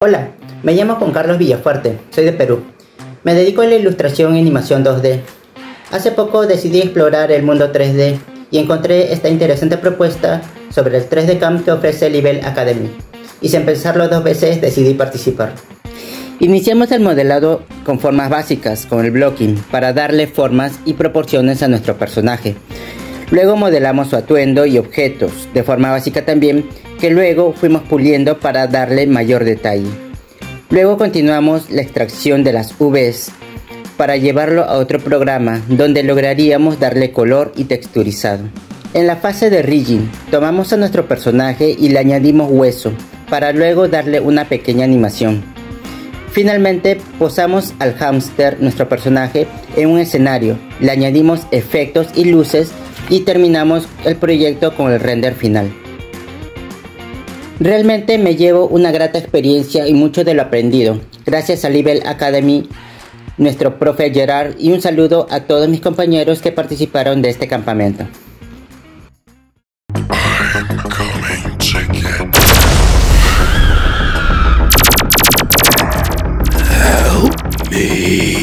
Hola, me llamo Juan Carlos Villafuerte, soy de Perú. Me dedico a la ilustración y animación 2D. Hace poco decidí explorar el mundo 3D y encontré esta interesante propuesta sobre el 3D Camp que ofrece Level Academy. Y sin pensarlo dos veces decidí participar. Iniciamos el modelado con formas básicas, con el blocking, para darle formas y proporciones a nuestro personaje. Luego modelamos su atuendo y objetos, de forma básica también, que luego fuimos puliendo para darle mayor detalle. Luego continuamos la extracción de las UVs para llevarlo a otro programa donde lograríamos darle color y texturizado. En la fase de rigging, tomamos a nuestro personaje y le añadimos hueso para luego darle una pequeña animación. Finalmente posamos al hámster, nuestro personaje, en un escenario, le añadimos efectos y luces y terminamos el proyecto con el render final. Realmente me llevo una grata experiencia y mucho de lo aprendido, gracias a Level Academy, nuestro profe Gerard y un saludo a todos mis compañeros que participaron de este campamento. me.